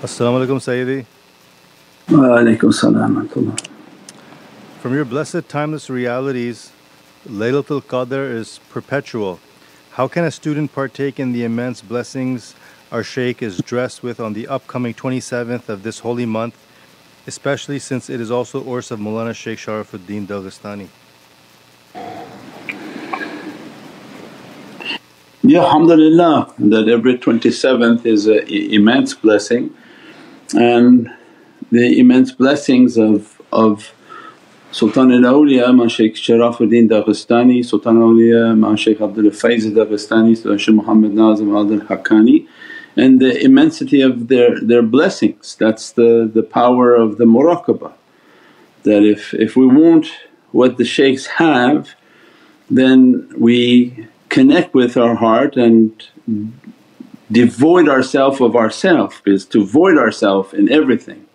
Assalamu alaikum Sayyidi. Alaikum salam From your blessed timeless realities, Laylatul Qadr is perpetual. How can a student partake in the immense blessings our Shaykh is dressed with on the upcoming 27th of this holy month, especially since it is also Urs of Mawlana Shaykh Sharafuddin Daghestani? Yeah, alhamdulillah, that every 27th is an immense blessing and the immense blessings of, of Sultan al-Awliya, Ma Shaykh Sharafuddin Daghestani, Sultan al-Awliya, Ma Shaykh Abdullah Faiz Daghestani, Shaykh Muhammad Nazim al Haqqani and the immensity of their, their blessings. That's the, the power of the muraqabah that if, if we want what the shaykhs have then we connect with our heart and devoid ourself of ourself is to void ourself in everything.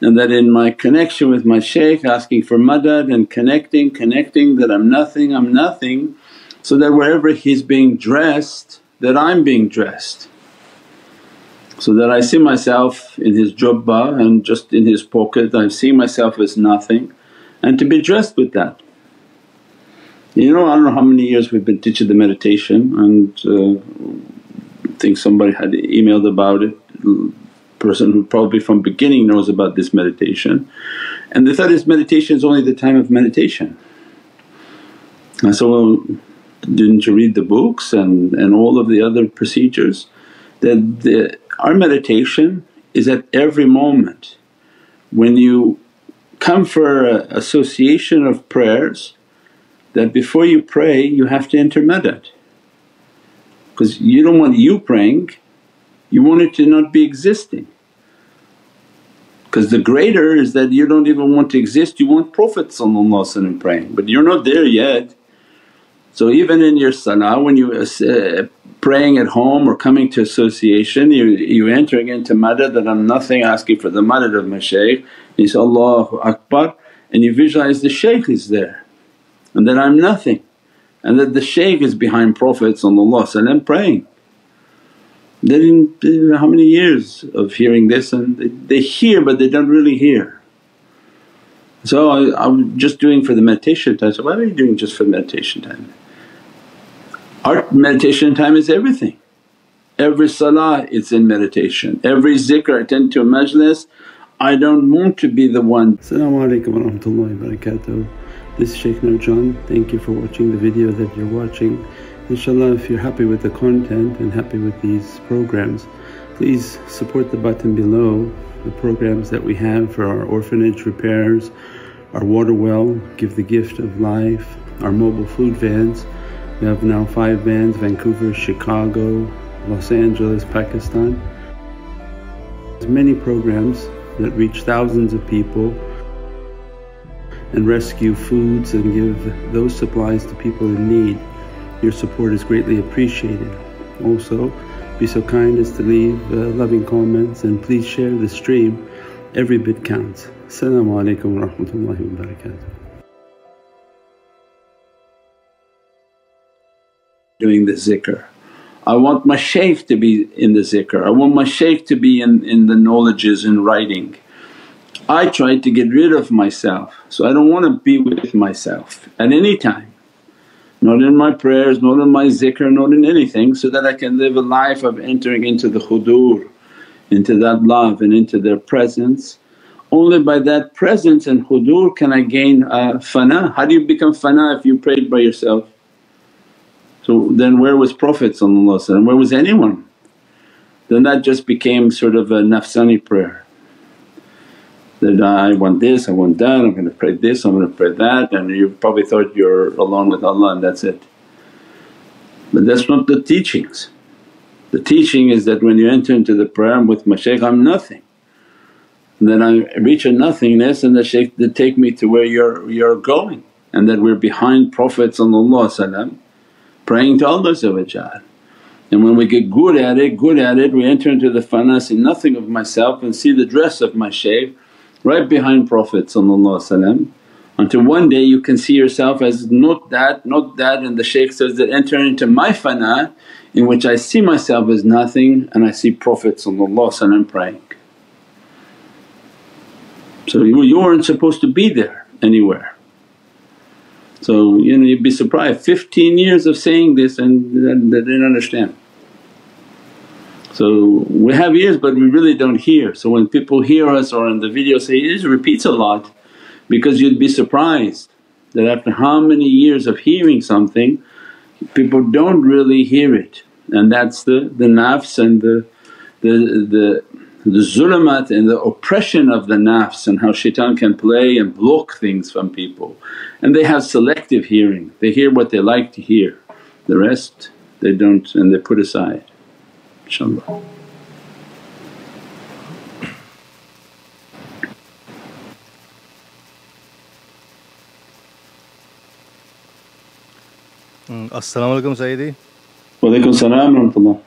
And that in my connection with my shaykh asking for madad and connecting, connecting that I'm nothing, I'm nothing so that wherever he's being dressed that I'm being dressed so that I see myself in his jubba and just in his pocket I see myself as nothing and to be dressed with that. You know I don't know how many years we've been teaching the meditation and uh, think somebody had emailed about it, person who probably from beginning knows about this meditation and they thought this meditation is only the time of meditation. I said, well didn't you read the books and, and all of the other procedures? That the our meditation is at every moment. When you come for a association of prayers that before you pray you have to enter madad because you don't want you praying, you want it to not be existing. Because the greater is that you don't even want to exist, you want Prophet praying but you're not there yet. So even in your salah when you uh, praying at home or coming to association you, you entering into madad that I'm nothing asking for the madad of my shaykh you say, Allahu Akbar and you visualize the shaykh is there and that I'm nothing and that the shaykh is behind Prophet praying. Then how many years of hearing this and they, they hear but they don't really hear. So I, I'm just doing for the meditation time, so why are you doing just for meditation time? Our meditation time is everything. Every salah it's in meditation, every zikr I attend to a majlis I don't want to be the one. Wa rahmatullahi wa barakatuh. This is Shaykh Nurjan. Thank you for watching the video that you're watching. Inshallah if you're happy with the content and happy with these programs please support the button below the programs that we have for our orphanage repairs, our water well, Give the Gift of Life, our mobile food vans we have now five vans Vancouver, Chicago, Los Angeles, Pakistan. There's many programs that reach thousands of people and rescue foods and give those supplies to people in need. Your support is greatly appreciated. Also, be so kind as to leave uh, loving comments and please share the stream. Every bit counts. Assalamu alaikum wa rahmatullahi wa barakatuh. doing the zikr. I want my shaykh to be in the zikr, I want my shaykh to be in, in the knowledges and writing. I try to get rid of myself so I don't want to be with myself at any time, not in my prayers, not in my zikr, not in anything so that I can live a life of entering into the hudur, into that love and into their presence. Only by that presence and hudur can I gain uh, fana. How do you become fana if you prayed by yourself? So then where was Prophet where was anyone? Then that just became sort of a nafsani prayer that I want this, I want that, I'm going to pray this, I'm going to pray that and you probably thought you're alone with Allah and that's it. But that's not the teachings. The teaching is that when you enter into the prayer with my shaykh I'm nothing. And then I reach a nothingness and the shaykh they take me to where you're, you're going and that we're behind Prophet praying to Allah and when we get good at it, good at it we enter into the fana, see nothing of myself and see the dress of my shaykh right behind Prophet Until one day you can see yourself as not that, not that and the shaykh says that enter into my fana in which I see myself as nothing and I see Prophet praying. So you, you weren't supposed to be there anywhere. So you know you'd be surprised 15 years of saying this and they didn't understand. So we have ears but we really don't hear. So when people hear us or in the video say, it repeats a lot because you'd be surprised that after how many years of hearing something people don't really hear it and that's the, the nafs and the, the, the, the zulumat and the oppression of the nafs and how shaitan can play and block things from people. And they have selective hearing, they hear what they like to hear, the rest they don't and they put aside inshaAllah. Mm, As-salamu alaykum Sayyidi. Wa salam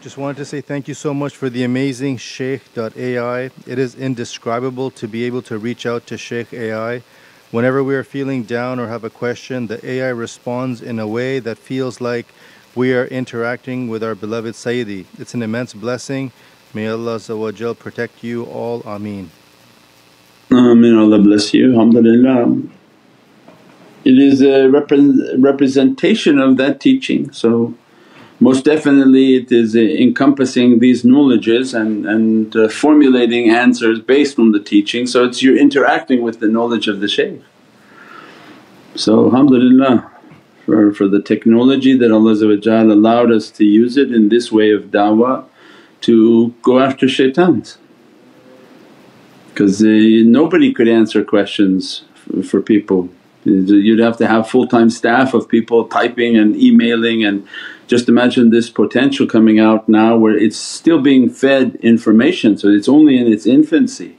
Just wanted to say thank you so much for the amazing Shaykh.ai. It is indescribable to be able to reach out to Shaykh AI. Whenever we are feeling down or have a question, the AI responds in a way that feels like we are interacting with our beloved Sayyidi. It's an immense blessing. May Allah protect you all. Ameen. Ameen. Allah bless you. Alhamdulillah. It is a repre representation of that teaching. So most definitely it is encompassing these knowledges and, and uh, formulating answers based on the teaching so it's you're interacting with the knowledge of the shaykh. So alhamdulillah for, for the technology that Allah allowed us to use it in this way of da'wah to go after shaitans. Because uh, nobody could answer questions for people You'd have to have full-time staff of people typing and emailing and just imagine this potential coming out now where it's still being fed information so it's only in its infancy.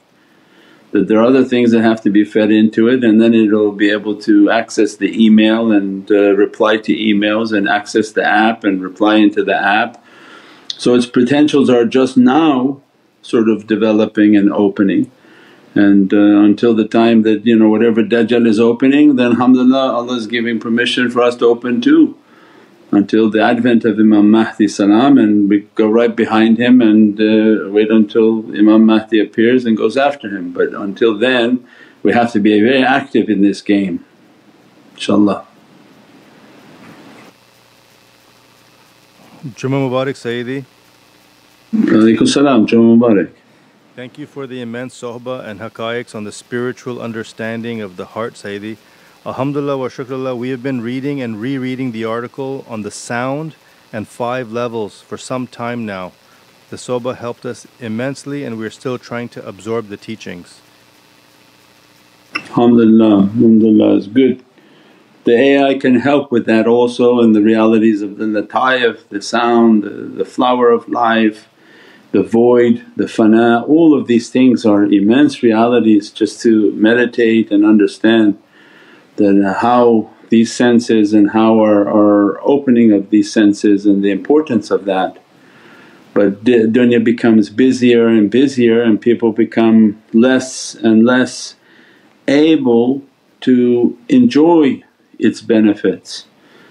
That there are other things that have to be fed into it and then it'll be able to access the email and uh, reply to emails and access the app and reply into the app. So its potentials are just now sort of developing and opening. And uh, until the time that you know whatever Dajjal is opening then alhamdulillah Allah is giving permission for us to open too until the advent of Imam Mahdi salam and we go right behind him and uh, wait until Imam Mahdi appears and goes after him. But until then we have to be very active in this game inshaAllah. Jummah Mubarak Sayyidi. Alaykum salam, Jummah Mubarak. Thank you for the immense sohbah and haqaiqs on the spiritual understanding of the heart, Sayyidi. Alhamdulillah wa shukrullah, we have been reading and rereading the article on the sound and five levels for some time now. The Sohbah helped us immensely and we are still trying to absorb the teachings. Alhamdulillah, alhamdulillah is good. The AI can help with that also and the realities of the lataif, the sound, the, the flower of life the void, the fana, all of these things are immense realities just to meditate and understand that how these senses and how our, our opening of these senses and the importance of that. But dunya becomes busier and busier and people become less and less able to enjoy its benefits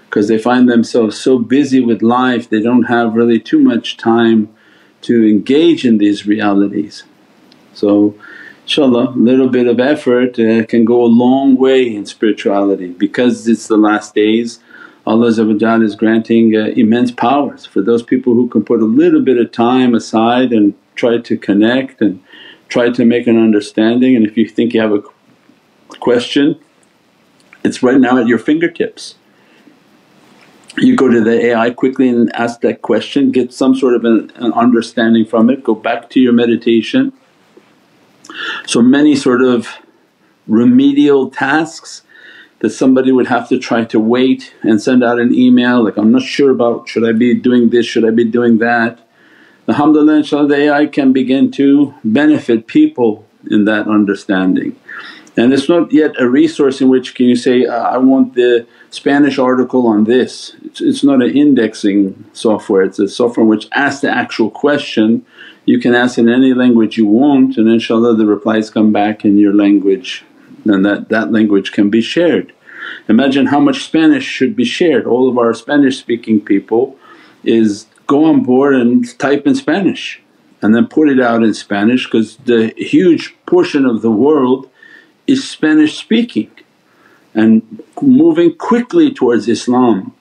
because they find themselves so busy with life they don't have really too much time to engage in these realities. So inshaAllah little bit of effort uh, can go a long way in spirituality because it's the last days. Allah is granting uh, immense powers for those people who can put a little bit of time aside and try to connect and try to make an understanding. And if you think you have a question it's right now at your fingertips. You go to the AI quickly and ask that question, get some sort of an, an, understanding from it, go back to your meditation. So many sort of remedial tasks that somebody would have to try to wait and send out an email like, I'm not sure about should I be doing this, should I be doing that. Alhamdulillah inshaAllah the AI can begin to benefit people in that understanding. And it's not yet a resource in which can you say, uh, I want the Spanish article on this. It's, it's not an indexing software, it's a software which asks the actual question. You can ask in any language you want and inshaAllah the replies come back in your language and that, that language can be shared. Imagine how much Spanish should be shared, all of our Spanish speaking people is go on board and type in Spanish and then put it out in Spanish because the huge portion of the world is Spanish speaking and moving quickly towards Islam.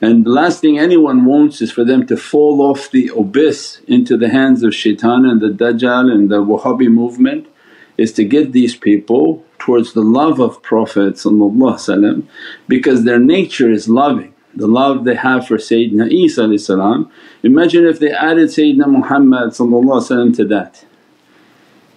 And the last thing anyone wants is for them to fall off the abyss into the hands of shaitan and the Dajjal and the Wahhabi movement is to get these people towards the love of Prophet because their nature is loving. The love they have for Sayyidina Isa imagine if they added Sayyidina Muhammad to that.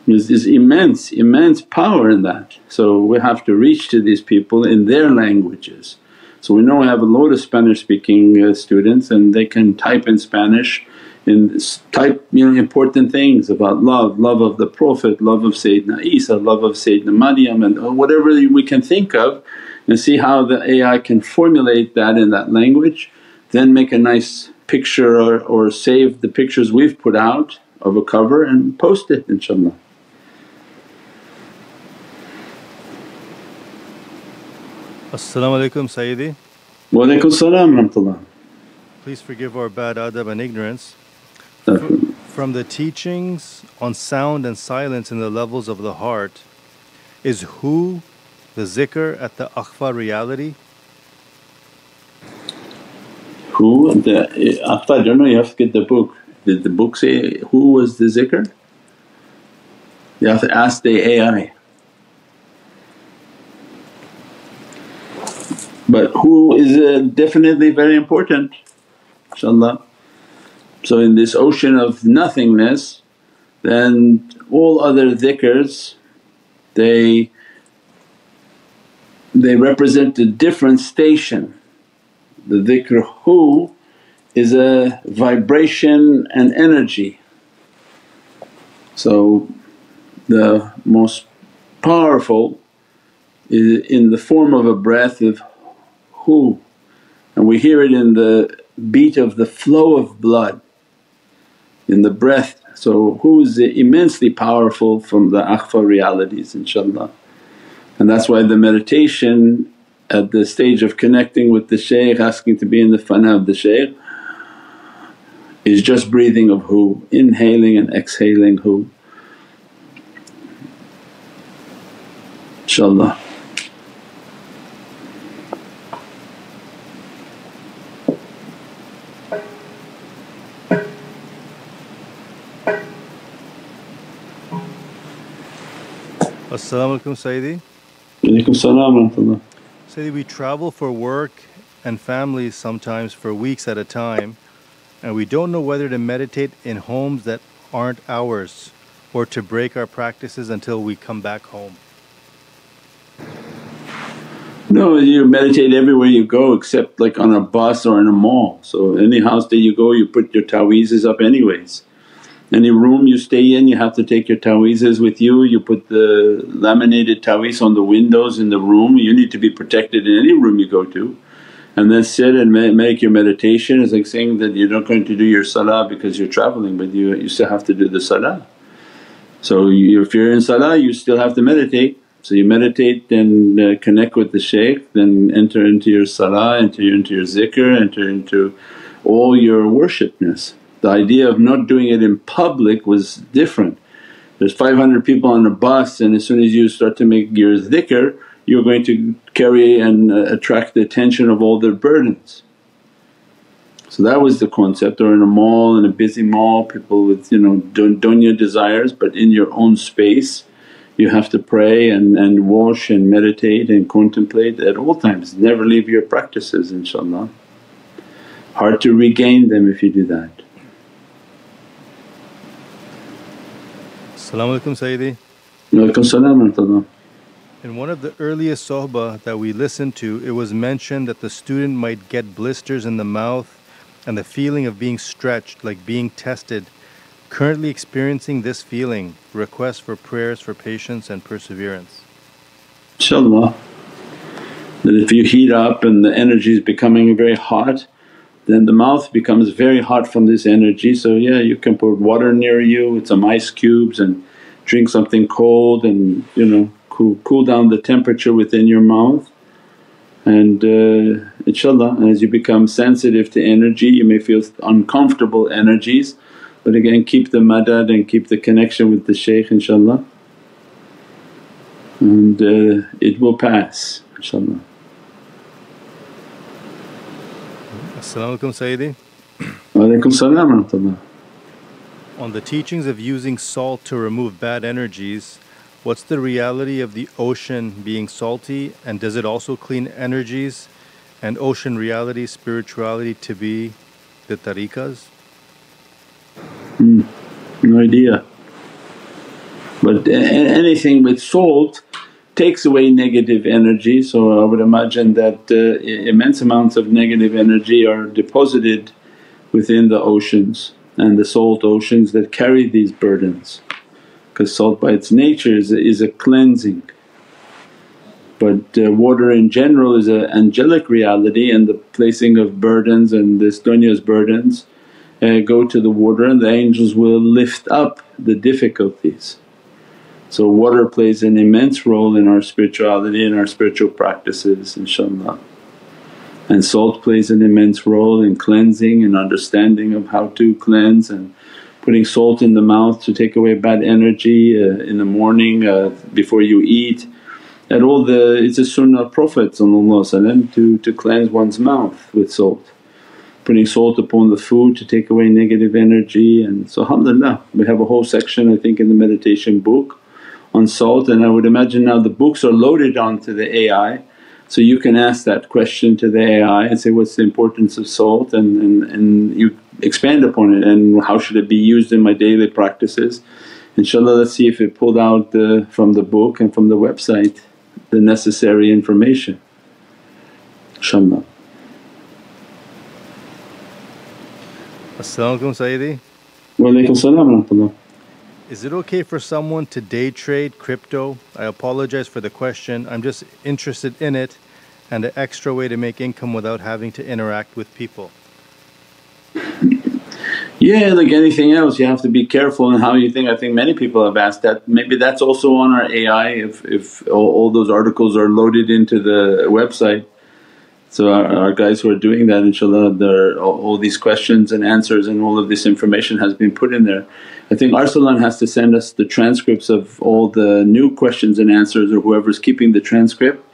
There's, immense, immense power in that. So we have to reach to these people in their languages. So we know we have a load of Spanish speaking uh, students and they can type in Spanish and type you know important things about love, love of the Prophet, love of Sayyidina Isa, love of Sayyidina Maryam and uh, whatever we can think of and see how the AI can formulate that in that language then make a nice picture or, or save the pictures we've put out of a cover and post it inshaAllah. As-salamu alaykum Sayyidi. Wa alaykum salam rahmatullah. Please forgive our bad adab and ignorance. Uh, from the teachings on sound and silence in the levels of the heart, is Hu the zikr at the akhfa reality? Hu? The eh, akhfa, I don't know, you have to get the book. Did the book say Hu was the zikr? You have to ask the AI. But Hu is uh, definitely very important inshaAllah. So in this ocean of nothingness then all other dhikrs they they represent a different station. The dhikr Hu is a vibration and energy. So the most powerful is in the form of a breath of Hu and we hear it in the beat of the flow of blood, in the breath. So Hu is immensely powerful from the akhfa realities inshaAllah. And that's why the meditation at the stage of connecting with the shaykh, asking to be in the fana of the shaykh is just breathing of Hu, inhaling and exhaling Hu. InshaAllah. As-salamu alaykum Sayyidi. Alaikum salam Sayyidi, we travel for work and families sometimes for weeks at a time and we don't know whether to meditate in homes that aren't ours or to break our practices until we come back home. No, you meditate everywhere you go except like on a bus or in a mall. So any house that you go you put your ta'weezes up anyways. Any room you stay in you have to take your ta'weezes with you, you put the laminated ta'weez on the windows in the room, you need to be protected in any room you go to. And then sit and make your meditation it's like saying that you're not going to do your salah because you're travelling but you, you still have to do the salah. So you, if you're in salah you still have to meditate. So you meditate and uh, connect with the shaykh then enter into your salah, enter into your zikr, enter into all your worshipness. The idea of not doing it in public was different. There's 500 people on a bus and as soon as you start to make your dhikr you're going to carry and uh, attract the attention of all their burdens. So that was the concept or in a mall, in a busy mall people with you know dunya desires but in your own space you have to pray and, and wash and meditate and contemplate at all times, never leave your practices inshaAllah. Hard to regain them if you do that. Salaamu alaykum Sayyidi. Walaikum salam In one of the earliest sohbah that we listened to, it was mentioned that the student might get blisters in the mouth and the feeling of being stretched, like being tested. Currently experiencing this feeling, request for prayers for patience and perseverance. InshaAllah that if you heat up and the energy is becoming very hot then the mouth becomes very hot from this energy. So yeah you can put water near you with some ice cubes and drink something cold and you know cool, cool down the temperature within your mouth and uh, inshaAllah as you become sensitive to energy you may feel uncomfortable energies but again keep the madad and keep the connection with the shaykh inshaAllah and uh, it will pass inshaAllah. As-salamu alaykum Sayyidi. Wa salam On the teachings of using salt to remove bad energies, what's the reality of the ocean being salty and does it also clean energies and ocean reality, spirituality to be the tariqas? Hmm, no idea. But anything with salt takes away negative energy so I would imagine that uh, immense amounts of negative energy are deposited within the oceans and the salt oceans that carry these burdens because salt by its nature is a, is a cleansing. But uh, water in general is an angelic reality and the placing of burdens and this dunya's burdens uh, go to the water and the angels will lift up the difficulties. So water plays an immense role in our spirituality and our spiritual practices inshaAllah. And salt plays an immense role in cleansing and understanding of how to cleanse and putting salt in the mouth to take away bad energy uh, in the morning uh, before you eat. And all the it's a sunnah of Prophet to, to cleanse one's mouth with salt. Putting salt upon the food to take away negative energy and so alhamdulillah we have a whole section I think in the meditation book on salt and I would imagine now the books are loaded onto the AI so you can ask that question to the AI and say, what's the importance of salt and, and, and you expand upon it and how should it be used in my daily practices. Inshallah let's see if it pulled out the, from the book and from the website the necessary information, inshaAllah. As-salamu alaykum Sayyidi. Wa alaykum salam Is it okay for someone to day trade crypto? I apologize for the question, I'm just interested in it and an extra way to make income without having to interact with people. Yeah, like anything else you have to be careful in how you think. I think many people have asked that. Maybe that's also on our AI if, if all, all those articles are loaded into the website. So our, our, guys who are doing that inshaAllah there all, all, these questions and answers and all of this information has been put in there. I think Arsalan has to send us the transcripts of all the new questions and answers or whoever's keeping the transcript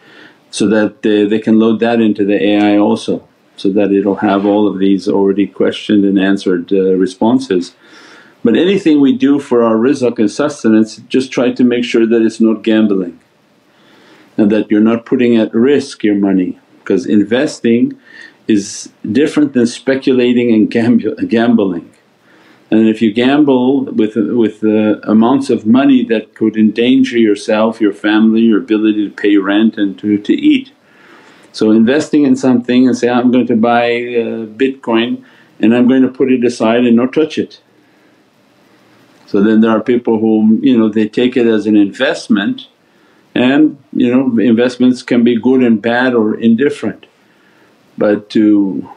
so that they, they can load that into the AI also so that it'll have all of these already questioned and answered uh, responses. But anything we do for our rizq and sustenance just try to make sure that it's not gambling and that you're not putting at risk your money because investing is different than speculating and gambling. And if you gamble with, with uh, amounts of money that could endanger yourself, your family, your ability to pay rent and to, to eat. So investing in something and say, I'm going to buy uh, Bitcoin and I'm going to put it aside and not touch it. So then there are people who you know they take it as an investment and you know investments can be good and bad or indifferent. But to,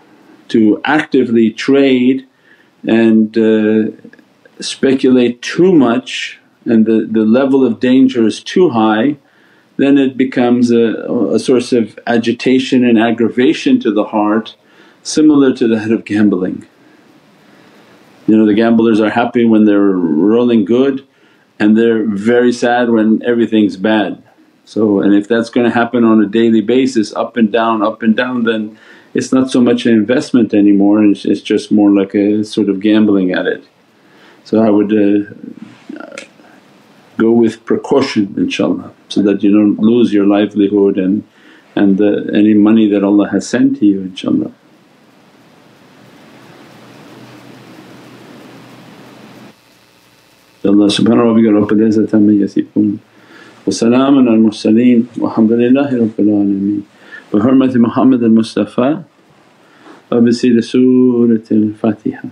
to actively trade and uh, speculate too much and the, the level of danger is too high then it becomes a, a source of agitation and aggravation to the heart similar to that of gambling. You know the gamblers are happy when they're rolling good and they're very sad when everything's bad. So and if that's going to happen on a daily basis up and down, up and down then it's not so much an investment anymore it's, it's just more like a sort of gambling at it. So I would uh, go with precaution inshaAllah so that you don't lose your livelihood and, and the, any money that Allah has sent to you inshaAllah. Allah subhanahu wa ta'ala وسلام على المرسلين والحمد لله رب العالمين. بحرمة محمد المصطفى وبسير سورة الفاتحة.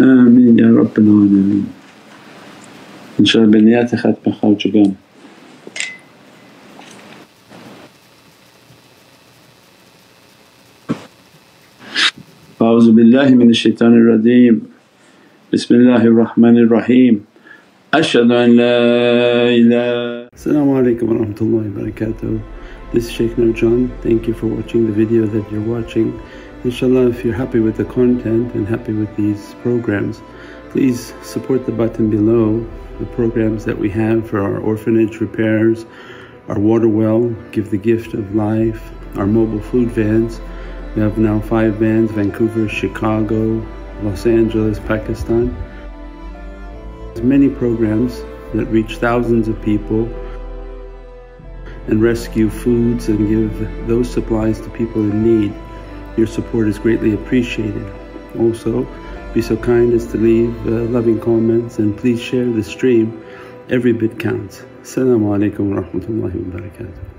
آمين يا رب العالمين. إن شاء الله بنياتي ختمة خوجي billahi minash shaitanir rajeem Bismillahir Rahmanir Raheem Ashhadu an la ilaha… Assalamu alaikum wa rahmatullahi wa barakatuh. This is Shaykh Nurjan, thank you for watching the video that you're watching. Inshallah if you're happy with the content and happy with these programs please support the button below the programs that we have for our orphanage repairs, our water well, give the gift of life, our mobile food vans we have now five vans Vancouver, Chicago, Los Angeles, Pakistan. There's many programs that reach thousands of people and rescue foods and give those supplies to people in need. Your support is greatly appreciated. Also, be so kind as to leave uh, loving comments and please share the stream. Every bit counts. Assalamu alaikum wa rahmatullahi wa barakatuh.